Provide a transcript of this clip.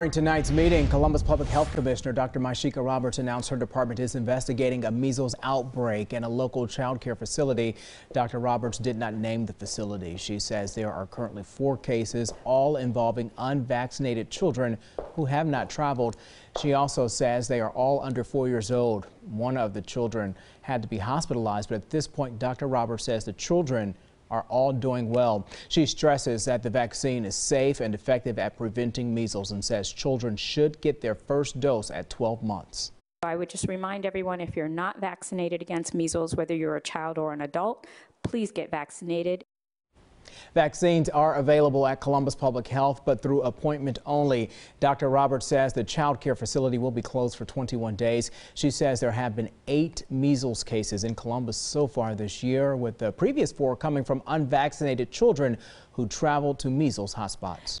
During tonight's meeting, Columbus Public Health Commissioner Dr. Mysheika Roberts announced her department is investigating a measles outbreak in a local child care facility. Dr. Roberts did not name the facility. She says there are currently four cases, all involving unvaccinated children who have not traveled. She also says they are all under four years old. One of the children had to be hospitalized, but at this point, Dr. Roberts says the children are all doing well. She stresses that the vaccine is safe and effective at preventing measles and says children should get their first dose at 12 months. I would just remind everyone if you're not vaccinated against measles, whether you're a child or an adult, please get vaccinated. Vaccines are available at Columbus Public Health, but through appointment only. Dr. Roberts says the child care facility will be closed for 21 days. She says there have been eight measles cases in Columbus so far this year, with the previous four coming from unvaccinated children who traveled to measles hotspots.